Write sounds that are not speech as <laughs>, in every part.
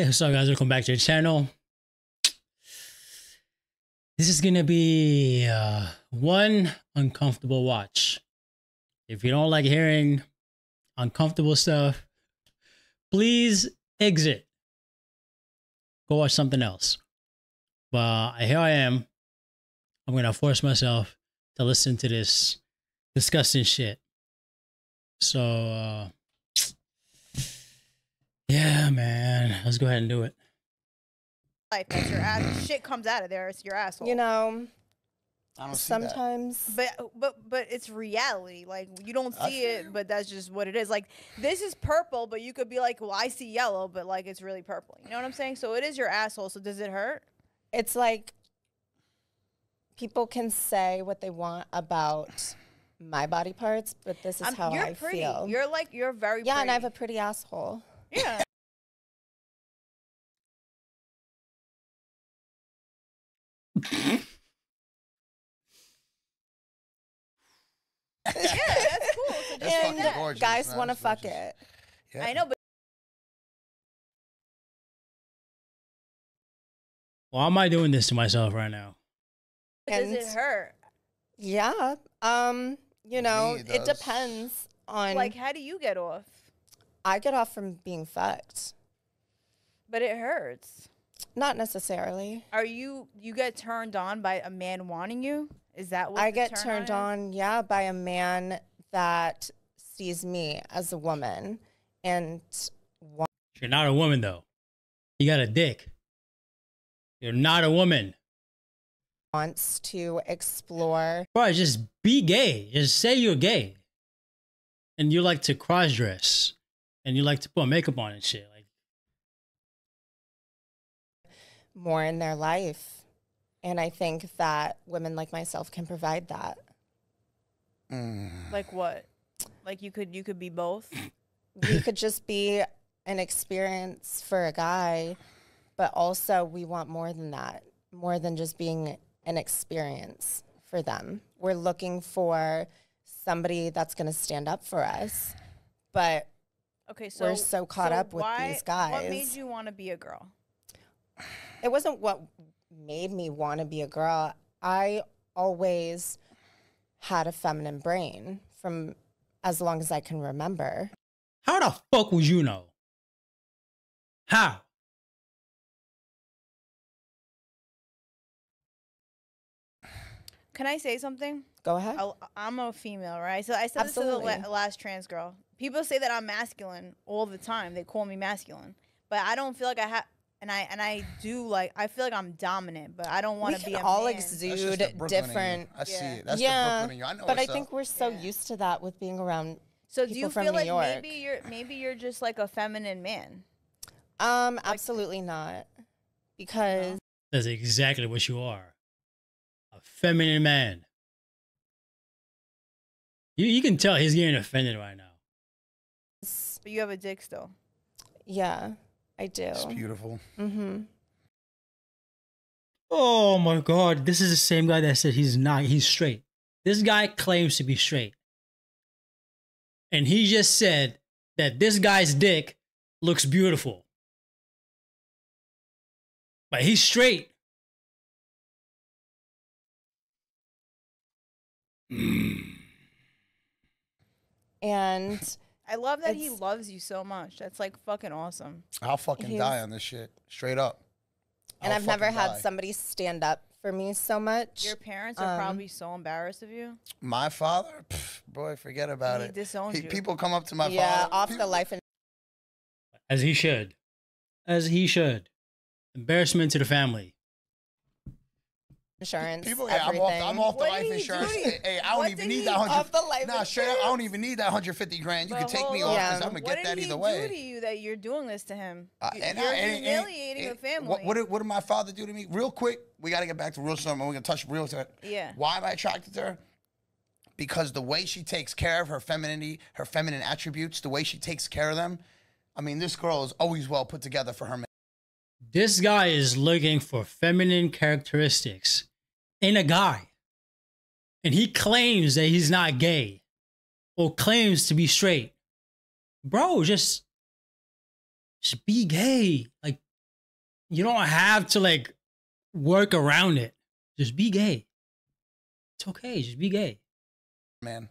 Hey, what's up, guys? Welcome back to the channel. This is gonna be uh, one uncomfortable watch. If you don't like hearing uncomfortable stuff, please exit. Go watch something else. But here I am. I'm gonna force myself to listen to this disgusting shit. So, uh, let's go ahead and do it. life that your ass shit comes out of there. It's your asshole. You know, I don't see that. sometimes But but but it's reality. Like you don't see feel it, but that's just what it is. Like this is purple, but you could be like, well, I see yellow, but like it's really purple. You know what I'm saying? So it is your asshole. So does it hurt? it's like people can say what they want about my body parts, but this is I'm- how you're I pretty. feel. You're like you're very yeah, and I have a pretty. pretty asshole. yeah. Yeah, that's cool. So <laughs> That's just fucking gorgeous. Guys man. want to fuck gorgeous. it. Yeah. I know, but Why am I doing this to myself right now? does it hurt? Yeah. Um, you know, it it depends on Like, how do you get off? I get off from being fucked. But it hurts. Not necessarily. Are you you get turned on by a man wanting you? Is that what I the get turn turned is? on, yeah, by a man that sees me as a woman and You're not a woman, though. You got a dick. You're not a woman. wants to explore Bro, just be gay. Just say you're gay. And you like to cross dress. And you like to put makeup on and shit. Like, more in their life. And I think that women like myself can provide that. Mm. Like what? Like you could you could be both. We could just be an experience for a guy, but also we want more than that, more than just being an experience for them. We're looking for somebody that's going to stand up for us. But Okay, so We're so caught up with why- these guys. What made you want to be a girl? It wasn't what made me want to be a girl. I always had a feminine brain from as long as I can remember. how the fuck would you know? How? Can I say something? Go ahead. I, I'm a female, right? So I said this to the last trans girl. People say that I'm masculine all the time. They call me masculine, but I don't feel like I have. And I and I do like I feel like I'm dominant, but I don't want to be a all man. That's exude the Brooklyn in you. different. I see Yeah. it. That's yeah, the Brooklyn in you. I know but I think up. we're so Yeah. used to that with being around. So do you from feel New like York. maybe you're maybe you're just like a feminine man? Um, absolutely not, because That's exactly what you are. A feminine man. You, you can tell he's getting offended right now. But you have a dick still. yeah, I do. It's beautiful. Mm-hmm. Oh my god, this is the same guy that said he's not, he's straight. This guy claims to be straight. And he just said that this guy's dick looks beautiful. But he's straight. Mm. And I love that he It's- loves you so much. That's like fucking awesome. I'll fucking He's- die on this shit. Straight up. and I'll I've never fucking had die. somebody stand up for me so much. Your parents are Um, probably so embarrassed of you. My father, Pff, boy, forget about He it. disowned He- you. people come up to my yeah, father. off the people- life and As he should. As he should. Embarrassment to the family. Insurance. People, yeah, I'm off, I'm off the What life insurance. to you? Hey, hey, I don't What even need he- that hundred. Off the life Nah, straight up, I don't even need that hundred fifty grand. You But can take me hold off on. because I'm gonna what get that did either he way. do to you that you're doing this to him? Uh, You- and you're I- and- and- humiliating and- a family. What, what, did, what did my father do to me? Real quick, we got to get back to real something. We're gonna touch real. Yeah. Why am I attracted to her? Because the way she takes care of her femininity, her feminine attributes, the way she takes care of them. I mean, this girl is always well put together for her man. This guy is looking for feminine characteristics in a guy. And he claims that he's not gay or claims to be straight. Bro, just just be gay. Like you don't have to like work around it. Just be gay. It's okay. Just be gay. man.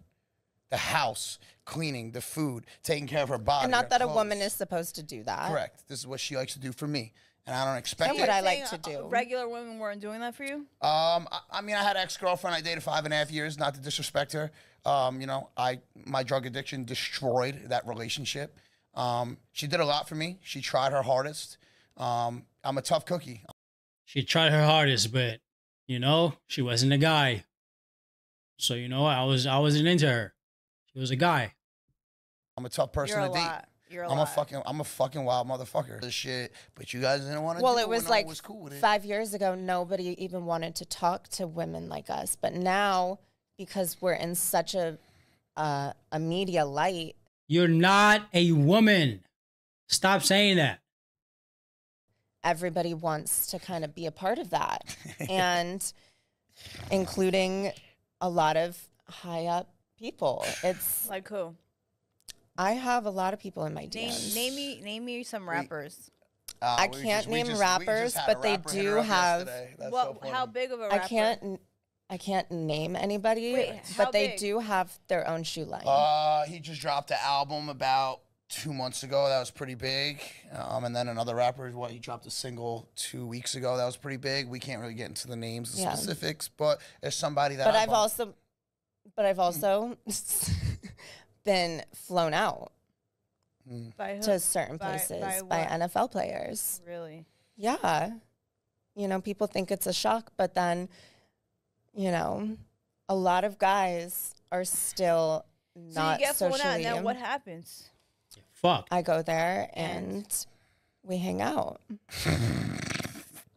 The house, cleaning, the food, taking care of her body. and not her that a woman is supposed to do that. correct. This is what she likes to do for me, and I don't expect That's it. what I like to do. Regular women weren't doing that for you. Um, I, I mean, I had an ex girlfriend I dated five and a half years. Not to disrespect her. Um, you know, I my drug addiction destroyed that relationship. Um, she did a lot for me. She tried her hardest. Um, I'm a tough cookie. She tried her hardest, but you know, she wasn't a guy. So you know, I was I wasn't into her. She was a guy. I'm a tough person You're a to date. lot. You're a I'm lot. a fucking I'm a fucking wild motherfucker. This shit, but you guys didn't want to. Well, do it was like was cool with it. five years ago, nobody even wanted to talk to women like us. But now, because we're in such a uh, a media light, You're not a woman. Stop saying that. everybody wants to kind of be a part of that, <laughs> and including a lot of high up people. It's Like who? I have a lot of people in my Name, DMs. name me, name me some rappers. Uh, I can't just- name just- rappers, just had a but they rapper hit do have- yesterday. That's so how big of a I rapper? can't. I can't name anybody, Wait, how but they big? do have their own shoe line. Uh, he just dropped an album about two months ago. That was pretty big. Um, and then another rapper, what he dropped a single two weeks ago. That was pretty big. We can't really get into the names and Yeah. specifics, but there's somebody that. but I I've bump- also, but I've also <laughs> been flown out mm. By to certain By- places by by. NFL players. really? Yeah, you know, people think it's a shock, but then, you know, a lot of guys are still not So you get flown out, and what happens? Fuck. I go there and we hang out. <laughs>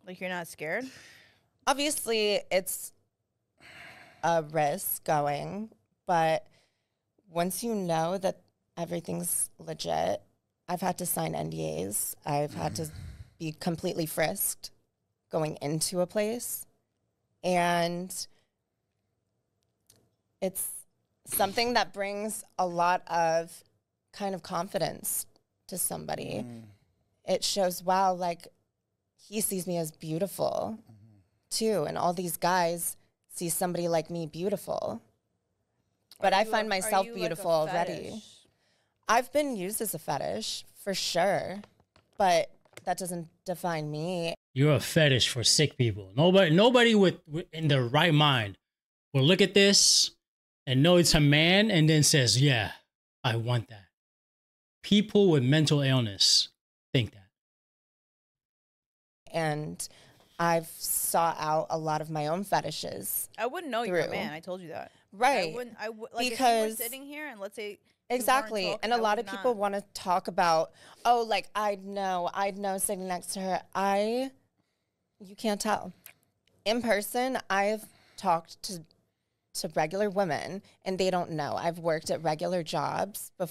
Like you're not scared? obviously it's a risk going, but once you know that everything's legit, I've had to sign NDAs. I've had to be completely frisked going into a place. And it's something that brings a lot of kind of confidence to somebody. Mm. It shows, wow, like he sees me as beautiful mm-hmm. too. And all these guys see somebody like me beautiful. But I you a- find myself you like beautiful already. I've been used as a fetish for sure, but that doesn't define me. You're a fetish for sick people. Nobody, nobody with, with in their right mind will look at this and know it's a man and then says, "Yeah, I want that." People with mental illness think that. And I've sought out a lot of my own fetishes. I wouldn't know you're a man. I told you that. Right. I wouldn't. I would like if you Because- were sitting here and let's say Exactly. talking, and a I lot would of people want to talk about, oh, like I'd know, I'd know sitting next to her. I, you can't tell. In person, I've talked to to regular women and they don't know. I've worked at regular jobs before.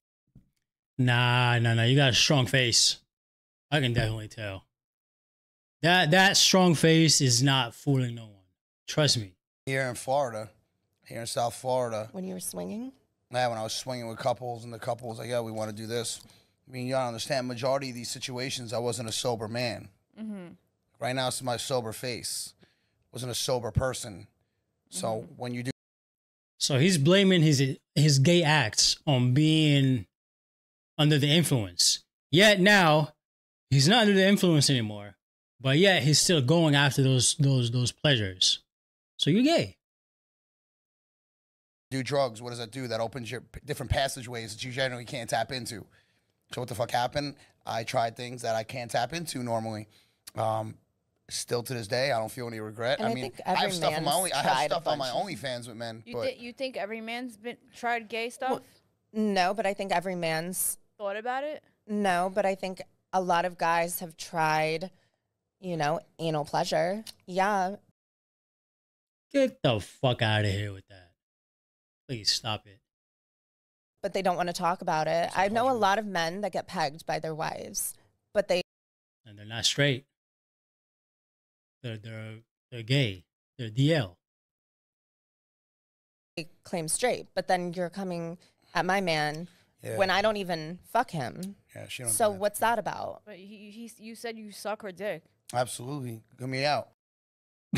Nah, nah, nah. You got a strong face. I can definitely tell. That that strong face is not fooling no one. Trust me. here in Florida, here in South Florida. when you were swinging. Yeah, when I was swinging with couples, and the couple was like, "Yeah, we want to do this." I mean, you gotta understand. Majority of these situations, I wasn't a sober man. Mm-hmm. Right now, it's my sober face. Wasn't a sober person. So Mm-hmm. when you do So he's blaming his his gay acts on being under the influence. Yet now he's not under the influence anymore. But yet he's still going after those those those pleasures. So you're gay. Do drugs, what does that do? That opens your different passageways that you generally can't tap into. So what the fuck happened? I tried things that I can't tap into normally. Um, still to this day, I don't feel any regret. And I I mean, think I have stuff on my only, I have stuff on my OnlyFans with men, You but thi- you think every man's been tried gay stuff? No, but I think every man's Thought about it? no, but I think a lot of guys have tried, you know, anal pleasure. Yeah, Get the fuck out of here with that. Please stop it. but they don't want to talk about it. It's a I know a lot of men that get pegged by their wives, but they And they're not straight. They're they're they're gay. They're DL. They claim straight. But then you're coming at my man yeah, when I don't even fuck him. yeah, she don't. do So that. what's that about? But he, he, you said you suck her dick. Absolutely. Get me out. <laughs>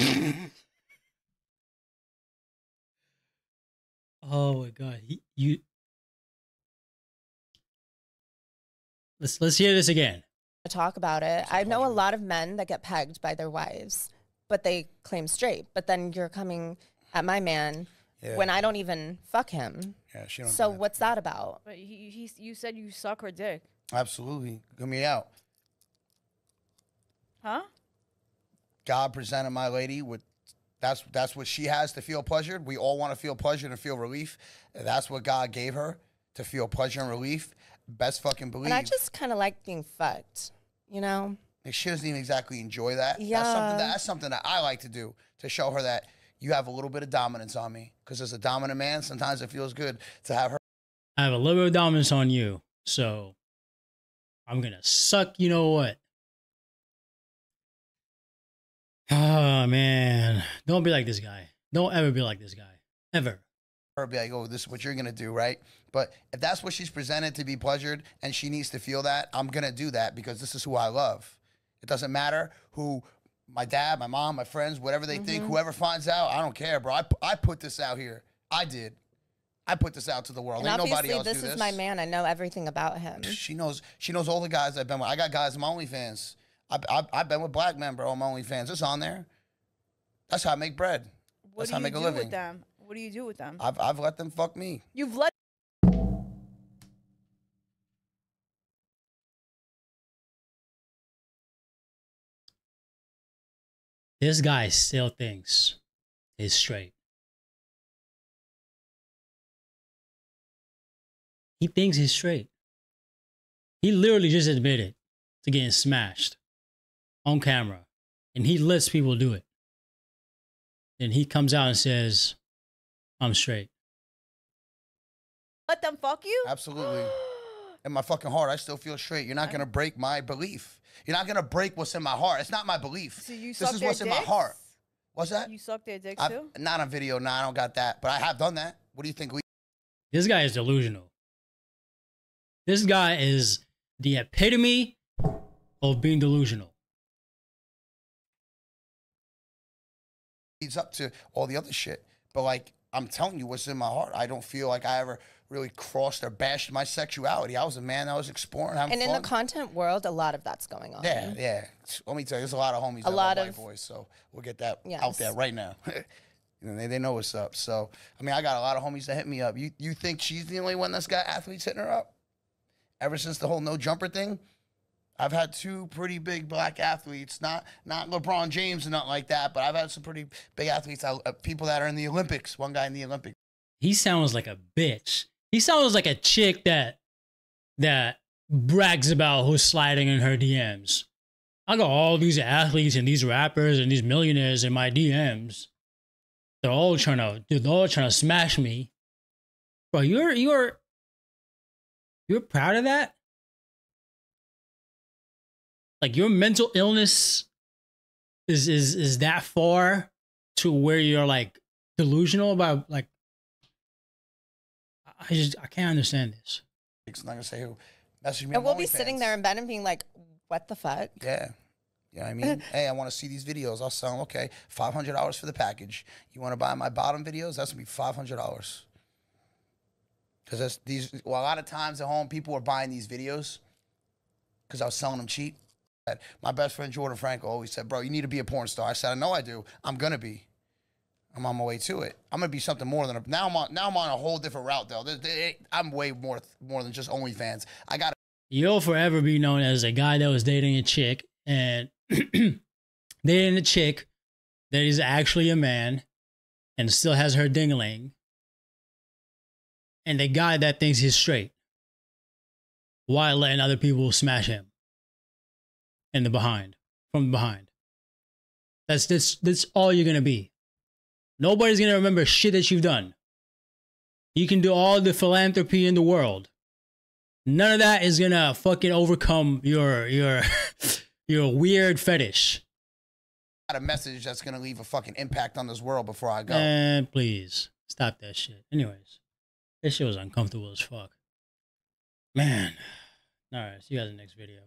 oh my god, he, you. Let's let's hear this again. talk about it. I know a lot of men that get pegged by their wives, but they claim straight. But then you're coming at my man Yeah. when I don't even fuck him. yeah, she don't So do that. what's that about? But he, he, you said you suck her dick, Absolutely. Get me out. huh? God presented my lady with that's that's what she has to feel pleasured. We all want to feel pleasure and feel relief. That's what God gave her to feel pleasure and relief. Best fucking believe. And I just kind of like being fucked, you know? Like, she doesn't even exactly enjoy that. That's something Yeah. that, that's something that I like to do to show her that you have a little bit of dominance on me. Because as a dominant man, sometimes it feels good to have her I have a little bit of dominance on you, so I'm gonna suck. You know what? Oh man, don't be like this guy. Don't ever be like this guy. Ever. her be like, oh, this is what you're gonna do, right? But if that's what she's presented to be pleasured and she needs to feel that, I'm gonna do that because this is who I love. It doesn't matter who my dad, my mom, my friends, whatever they Mm-hmm. think, whoever finds out, I don't care, bro. I, I put this out here. I did. I put this out to the world. And Ain't nobody else this do is this. my man. I know everything about him. She knows. She knows all the guys I've been with. I got guys in my OnlyFans. I, I, I've been with black men, bro, on my OnlyFans. It's on there. That's how I make bread. What That's do how I you make a do living. with them? What do you do with them? I've, I've let them fuck me. You've let This guy still thinks he's straight. He thinks he's straight. He literally just admitted to getting smashed on camera, and he lets people do it. Then he comes out and says, "I'm straight." let them fuck you? Absolutely. <gasps> in my fucking heart, I still feel straight. You're not gonna break my belief. You're not gonna break what's in my heart. It's not my belief. So you this suck is their what's in my heart. What's that? You suck their dicks I've- too? not on video. No, I don't got that. But I have done that. What do you think? We This guy is delusional. This guy is the epitome of being delusional. Leads up to all the other shit. But like I'm telling you, what's in my heart. I don't feel like I ever really crossed or bashed my sexuality. I was a man that was exploring, And in the content world, a lot of that's going on. Yeah, yeah. Let me tell you, there's a lot of homies. A lot of- boys, so we'll get that out there right now. <laughs> They, they know what's up. So I mean, I got a lot of homies that hit me up. You you think she's the only one that's got athletes hitting her up? Ever since the whole no jumper thing, I've had two pretty big black athletes. Not not LeBron James and not like that, but I've had some pretty big athletes. Uh, people that are in the Olympics. One guy in the Olympics. He sounds like a bitch. He sounds like a chick that that brags about who's sliding in her DMs. I got all these athletes and these rappers and these millionaires in my DMs. They're all trying to they're all trying to smash me. Bro, you're you're you're proud of that? Like your mental illness is is is that far to where you're like delusional about like I just I can't understand this. I'm not gonna say who. Message me. And we'll be OnlyFans. sitting there in bed and being like, what the fuck? Yeah. You know what I mean? <laughs> hey, I want to see these videos. I'll sell them. Okay, five hundred dollars for the package. You want to buy my bottom videos? That's gonna be five hundred dollars. Because that's these. Well, a lot of times at home, people were buying these videos because I was selling them cheap. My best friend Jordan Franco always said, "Bro, you need to be a porn star." I said, "I know I do. I'm gonna be. I'm on my way to it. I'm gonna be something more than a. Now I'm on. Now I'm on a whole different route though. I'm way more more than just OnlyFans. I got You'll forever be known as a guy that was dating a chick and <clears throat> dating a chick that is actually a man and still has her dingling. And the guy that thinks he's straight. While letting other people smash him in the behind, from behind. That's that's that's all you're gonna be. Nobody's gonna remember shit that you've done. You can do all the philanthropy in the world. None of that is gonna fucking overcome your your <laughs> your weird fetish. got a message that's gonna leave a fucking impact on this world before I go. And please stop that shit. Anyways, this shit was uncomfortable as fuck. Man. All right, see you guys in the next video.